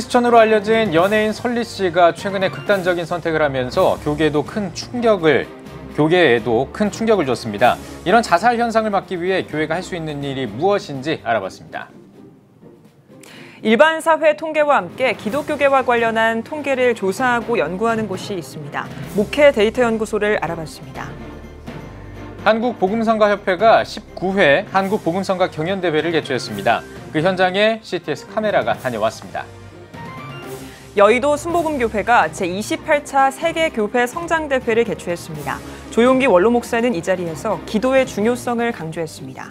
추천으로 알려진 연예인 설리 씨가 최근에 극단적인 선택을 하면서 교계에도 큰 충격을 교계에도 큰 충격을 줬습니다. 이런 자살 현상을 막기 위해 교회가 할 수 있는 일이 무엇인지 알아봤습니다. 일반 사회 통계와 함께 기독교계와 관련한 통계를 조사하고 연구하는 곳이 있습니다. 목회 데이터 연구소를 알아봤습니다. 한국복음성가협회가 19회 한국복음성가 경연대회를 개최했습니다. 그 현장에 CTS 카메라가 다녀왔습니다. 여의도 순복음교회가 제28차 세계교회 성장대회를 개최했습니다. 조용기 원로 목사는 이 자리에서 기도의 중요성을 강조했습니다.